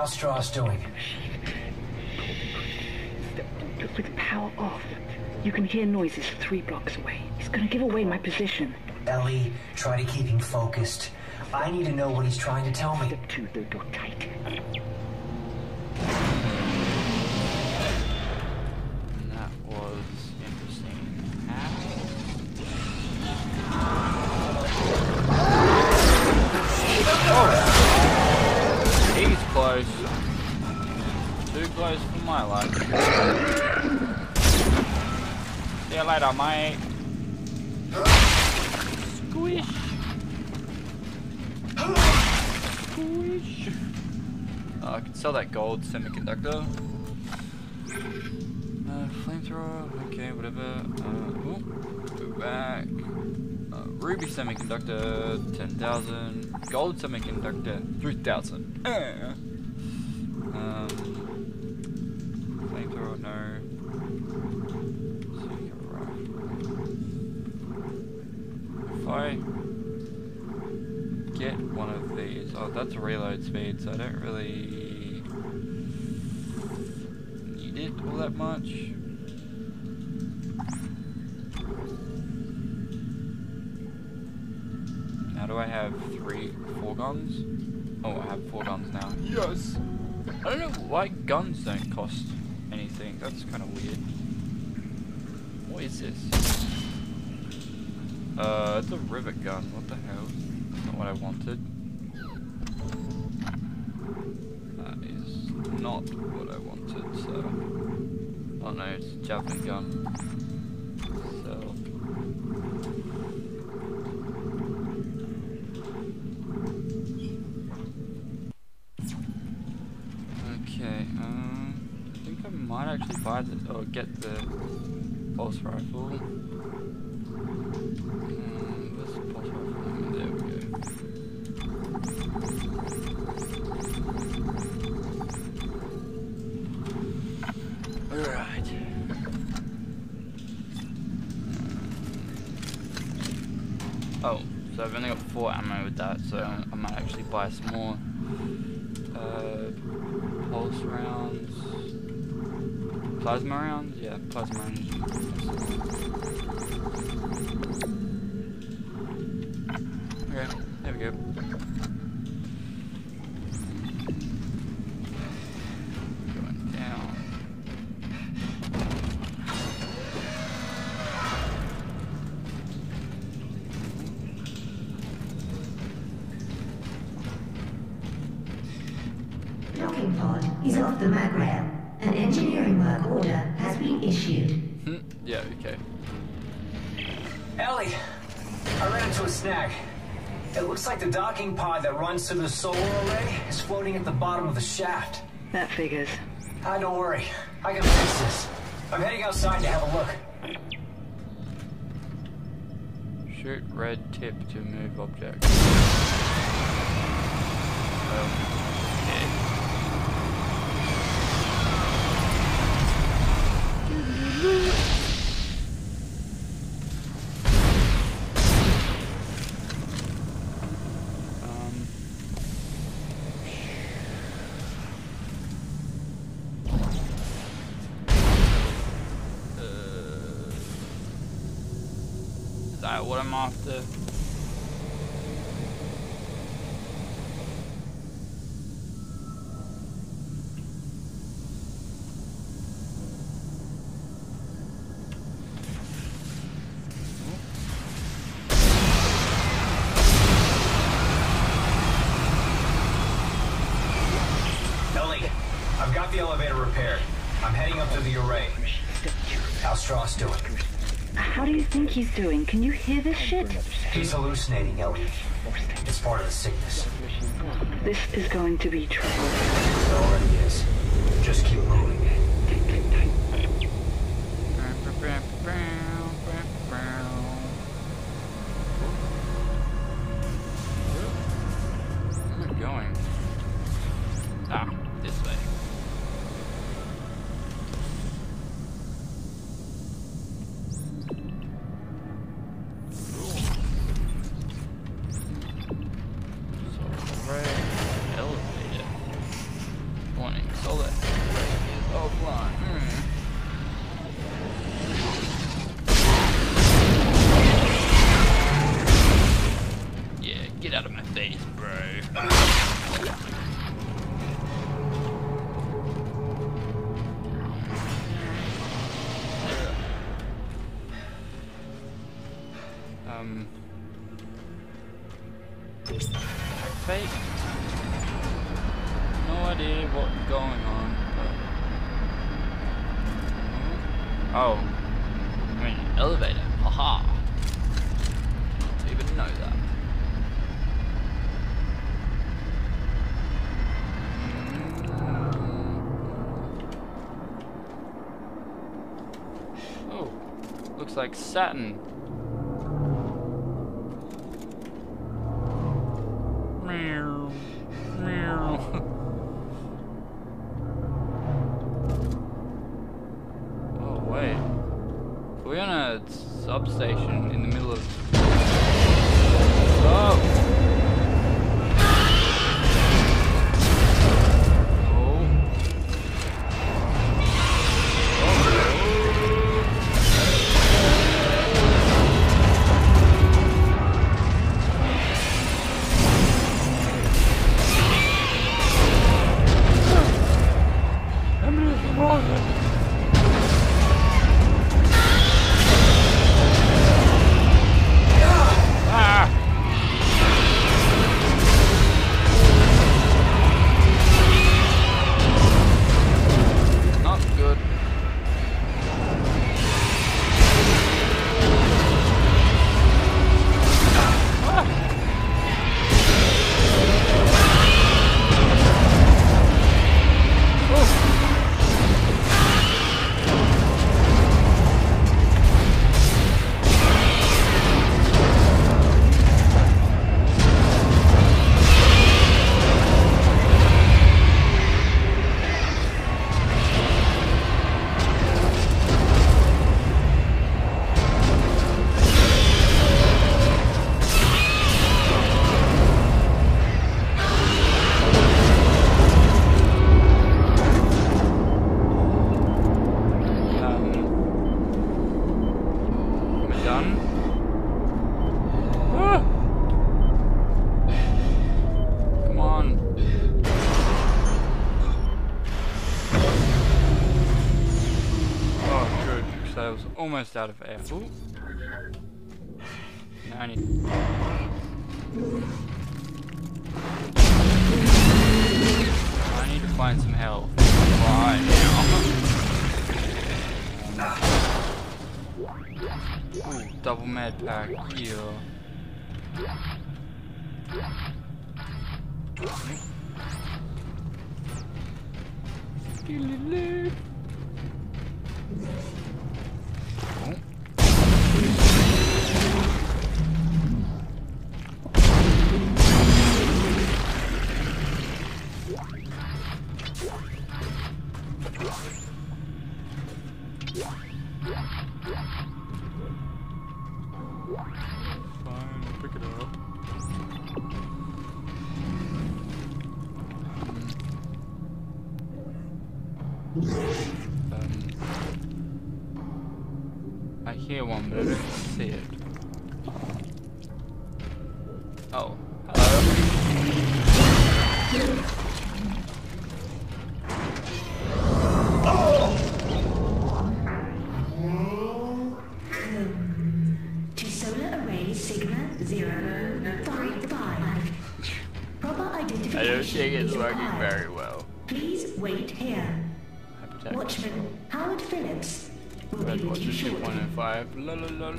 How's Stross doing? With the power off, you can hear noises three blocks away. He's gonna give away my position. Ellie, try to keep him focused. I need to know what he's trying to tell me. Step two, the door tight. See you later, mate. Squish. Squish. Uh, I could sell that gold semiconductor. Uh, flamethrower, okay, whatever. Uh, ooh, go back. Uh, ruby semiconductor, 10,000. Gold semiconductor, 3,000. That's a reload speed, so I don't really need it all that much. Now do I have three, four guns? Oh, I have four guns now. Yes! I don't know why guns don't cost anything. That's kind of weird. What is this? Uh, it's a rivet gun. What the hell? That's not what I wanted. That is not what I wanted, so... Oh no, it's a javelin gun. So... Okay, um... I think I might actually buy the... or get the pulse rifle. Oh, so I've only got four ammo with that, so I might actually buy some more uh, pulse rounds. Plasma rounds? Yeah, plasma rounds. Docking pod that runs to the solar array is floating at the bottom of the shaft. That figures. Ah, don't worry. I can fix this. I'm heading outside to have a look. Shoot red tip to move object. Um, is that what I'm after? Ellie, I've got the elevator repaired. I'm heading up to the array. Doing? How do you think he's doing? Can you hear this shit? He's hallucinating, Ellie. It's part of the sickness. This is going to be trouble. It already is. Just keep moving. Looks like Saturn. Almost out of air. Ooh. Now I need. I need to find some help right now. Ooh, double med pack here. I hear one, but I don't see it. Oh, hello. To solar array Sigma zero five five. Proper identification. I don't think it's is working very well. Please wait here. Watchman Howard Phillips Red Watcher you shortly. 2.05. Lol lol lol.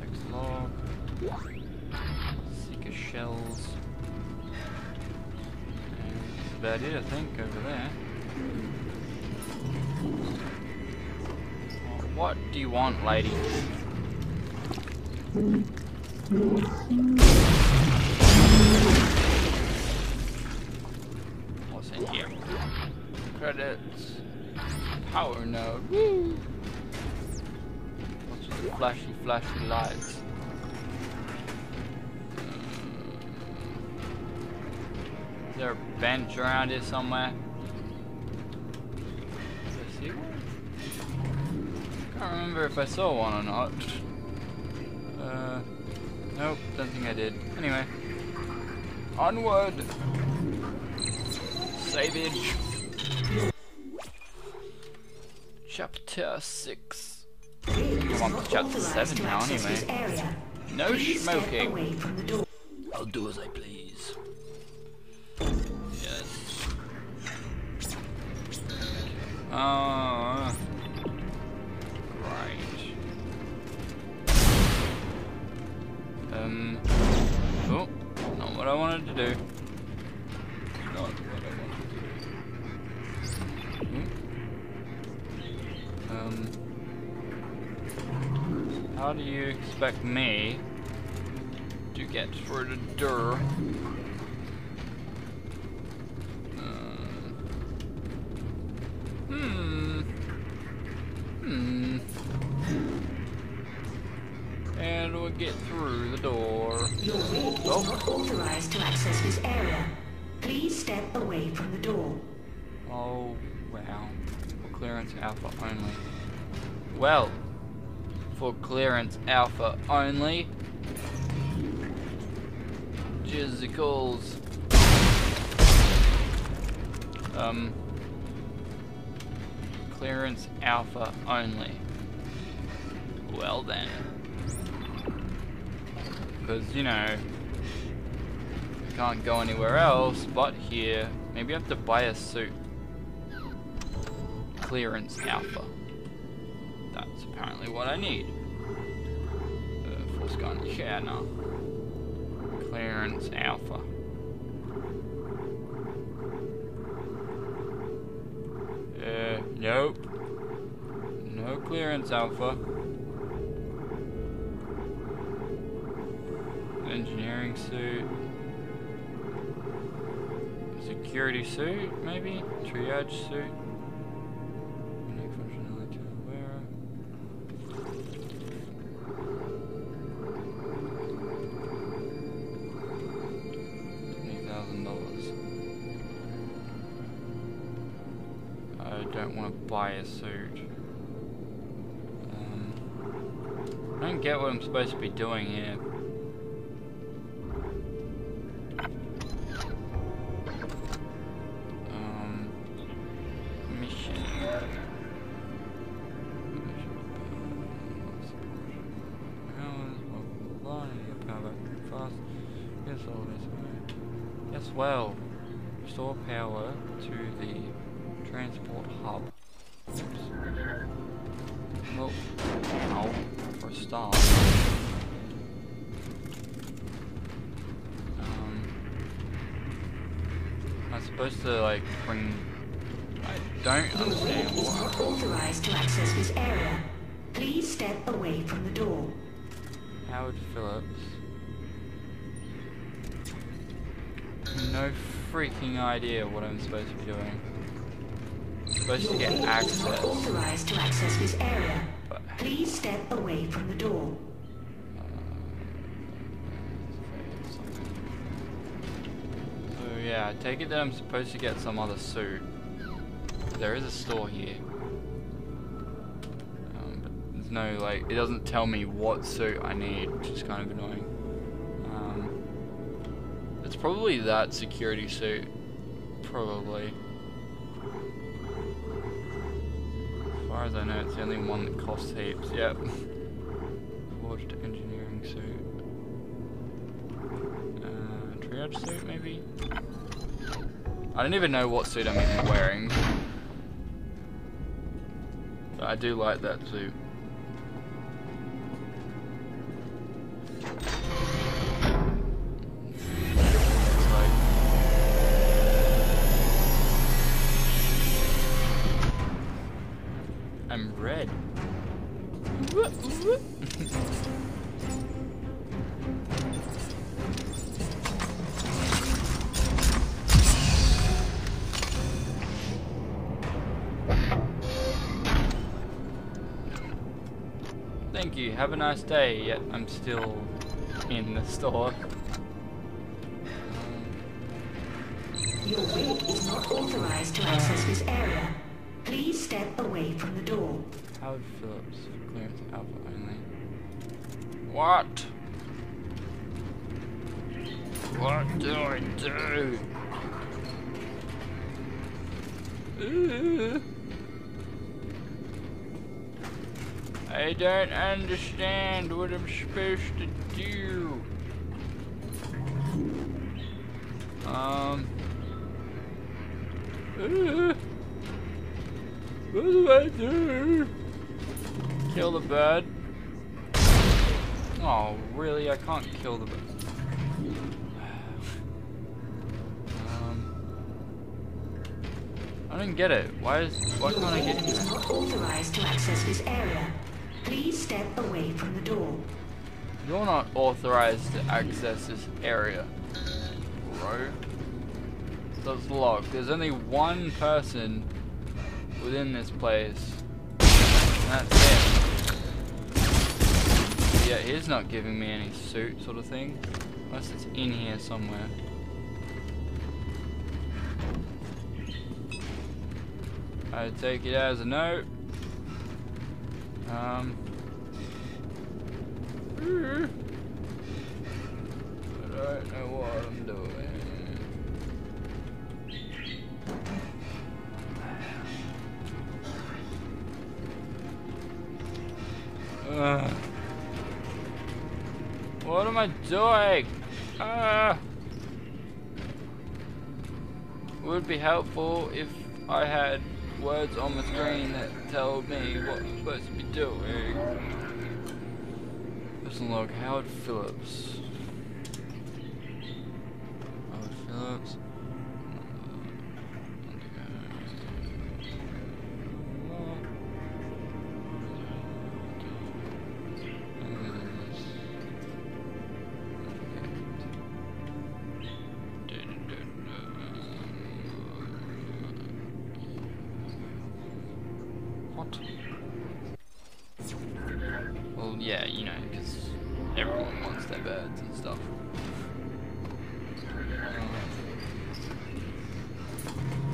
Text log. Seeker shells. And that's about it, I think, over there. What do you want, lady? Mm-hmm. Power node. Woo! What's with the flashy, flashy lights? Is there a bench around here somewhere? Did I see one? Can't remember if I saw one or not. Uh, nope, don't think I did. Anyway, onward. Savage. Chapter 6. Is I'm on not chapter seven now anyway. No smoking. away from the door. I'll do as I please. Expect me to get through the door? Uh, Hmm. Hmm. How do I get through the door? Your rig is Oh. not authorized to access this area. Please step away from the door. Oh, wow. For clearance alpha only. Well, for clearance alpha only. Jizzicles. Um. Clearance alpha only. Well then. Because, you know, can't go anywhere else but here. Maybe I have to buy a suit. Clearance alpha. Apparently what I need. Uh, force gun, yeah, no. Clearance alpha. Uh, nope. No clearance alpha. Engineering suit. Security suit, maybe? Triage suit. Doing here. Um, well, restore power to the transport hub. Oops. Well, ow, for a start. Supposed to like bring. I don't understand is what. not authorized to access this area. Please step away from the door. Howard Phillips. No freaking idea what I'm supposed to be doing. I'm supposed Your to get is not access. authorized to access this area. But Please step away from the door. I take it that I'm supposed to get some other suit. There is a store here. Um, but there's no like, it doesn't tell me what suit I need, which is kind of annoying. Um, it's probably that security suit. Probably. As far as I know, it's the only one that costs heaps. Yep. Forged engineering suit. Uh, triage suit, maybe? I don't even know what suit I'm even wearing. But I do like that suit. I'm red. Have a nice day. Yet I'm still in the store. Your rig is not authorized to access this area. Please step away from the door. Howard Phillips, clearance alpha only. What? What do I do? Ooh. I don't understand what I'm supposed to do. Um. What do I do? Kill the bird. Oh, really? I can't kill the bird. Um. I don't get it. Why is why can't I get in there? authorized to access this area. Please step away from the door. You're not authorized to access this area, bro. So it's locked. There's only one person within this place. That's him. Yeah, he's not giving me any suit sort of thing. Unless it's in here somewhere. I take it as a no. Um. I don't know what I'm doing. Ugh. What am I doing? Ah. Would be helpful if I had words on the screen that told me what I'm supposed to be doing. Person log Howard Phillips. Yeah, you know, because everyone wants their birds and stuff.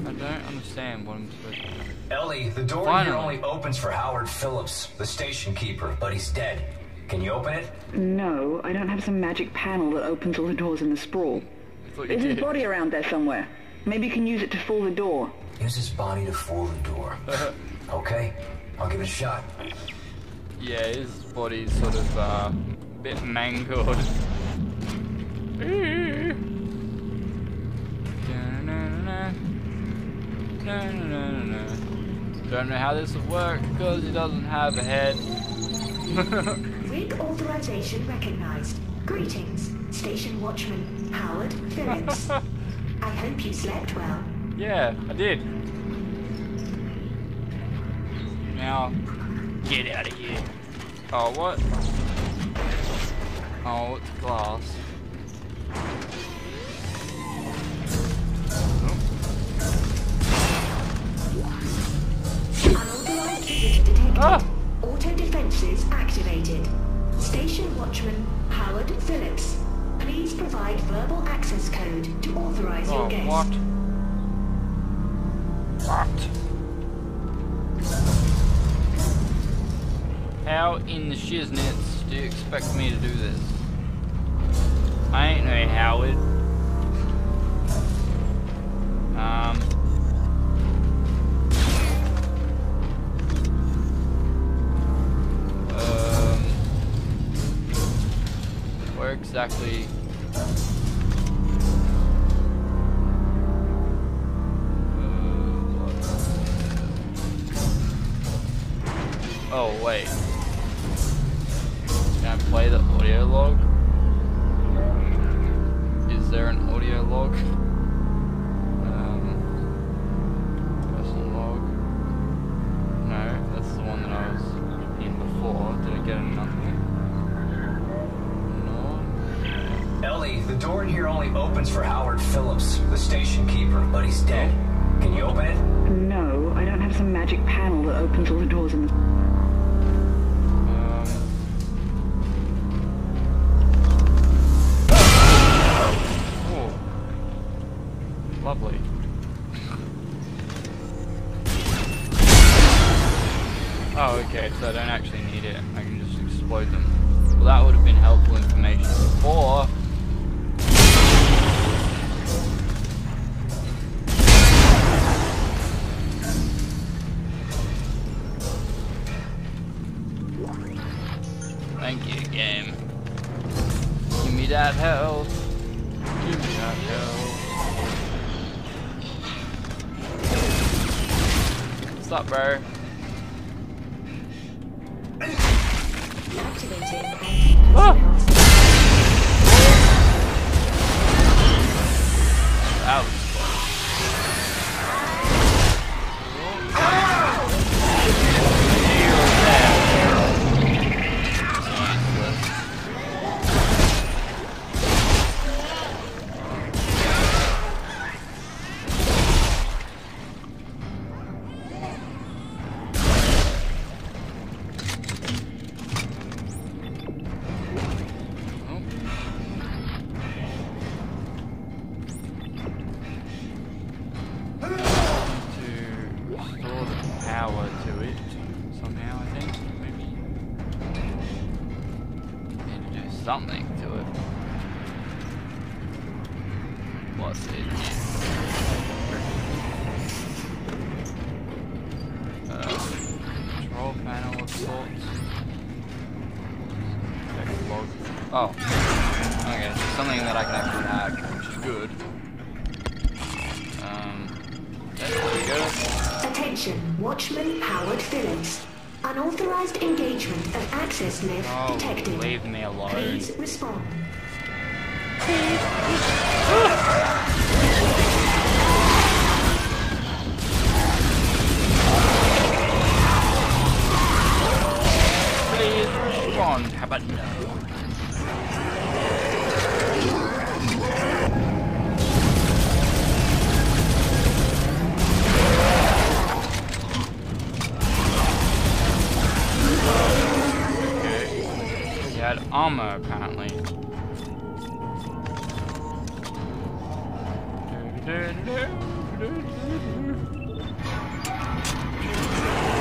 I don't understand what I'm supposed to do. Ellie, the door Finally. here only opens for Howard Phillips, the station keeper, but he's dead. Can you open it? No, I don't have some magic panel that opens all the doors in the sprawl. I thought you There's his body around there somewhere. Maybe you can use it to fool the door. Use his body to fool the door. okay, I'll give it a shot. Yeah, his body's sort of uh, a bit mangled. Don't know how this will work because he doesn't have a head. Rig authorization recognized. Greetings, Station Watchman Howard Phillips. I hope you slept well. yeah, I did. Now, get out of here. Oh, what? Oh, it's glass. Unauthorized visitor detected. Ah! Auto defenses activated. Station Watchman Howard Phillips. Please provide verbal access code to authorize Oh, your guest. What? How in the shiznits do you expect me to do this? I ain't no Howard. Um. Um. Where exactly? Oh, wait. Only opens for Howard Phillips, the station keeper, but he's dead. Can you open it? No, I don't have some magic panel that opens all the doors in the... Ah! What's? Uh, control panel sorts. Check log. Oh. Okay, so something that I can actually hack, which is good. Um, there we go. Attention, Watchman Howard Phillips. Unauthorized engagement of access lift Oh, detected. leave me alone. Please respond. Please armor apparently.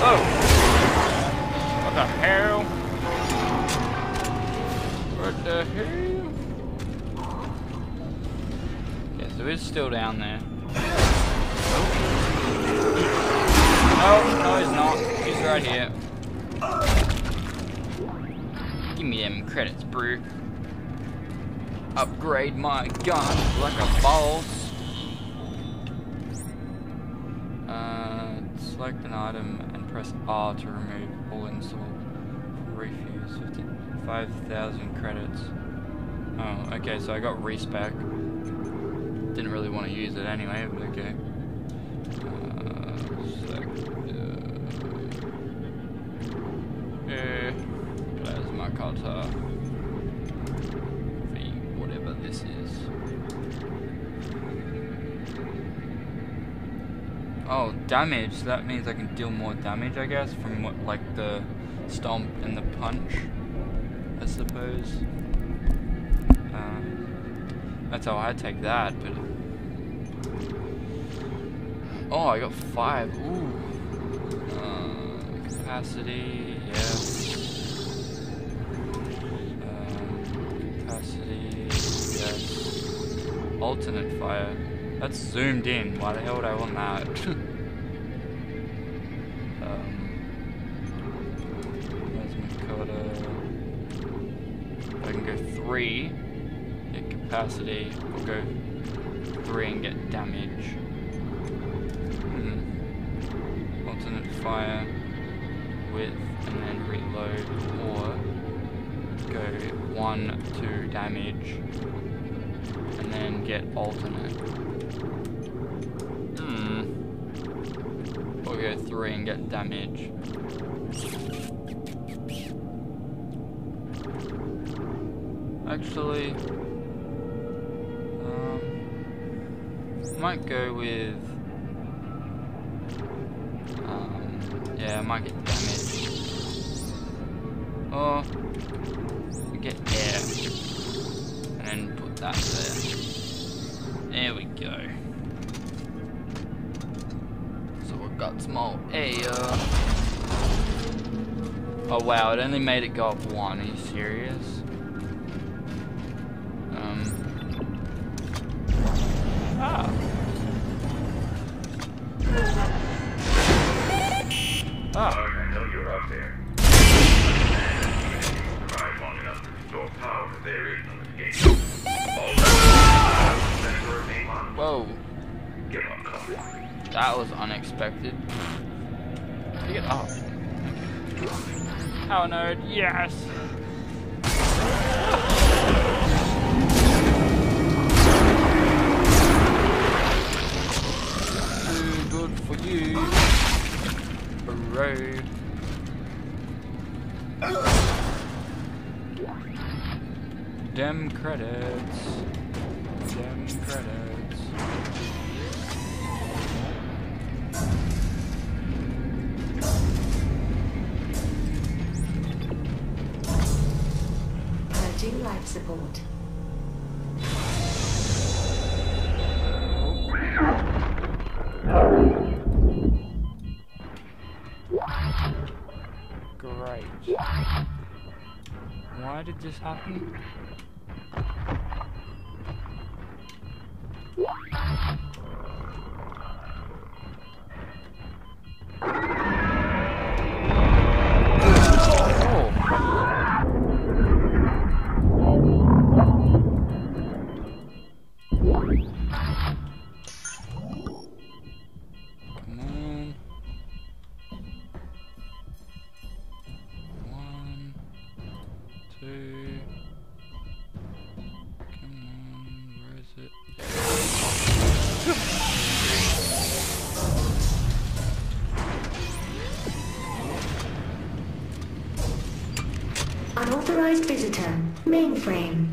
Oh! What the hell? What the hell? Okay, so it's still down there. Oh, oh no, he's not. He's right here. Me them credits, bro. Upgrade my gun like a boss. Uh, select an item and press R to remove all installed. Refuse 55,000 credits. Oh, okay, so I got respec. Didn't really want to use it anyway, but okay. Uh, select, uh, V, whatever this is. Oh, damage. That means I can deal more damage, I guess, from what, like the stomp and the punch, I suppose. Uh, that's how I take that, but. Oh, I got five. Ooh. Uh, capacity, yes. Alternate fire. That's zoomed in. Why the hell would I want that? um, cutter. I can go three, get capacity, or go three and get damage. Hmm. Alternate fire, width, and then reload, or go one, two damage, and then get alternate. Hmm. Or go three and get damage. Actually, um, might go with. That there. There we go. So we've got small air. Oh wow, it only made it go up one. Are you serious? Um. Ah. That was unexpected. Get up. Power node, yes! Too good for you. Hooray. Dem credits. Dem credits. Purging support. Great. Why did this happen? Unauthorized visitor. Mainframe.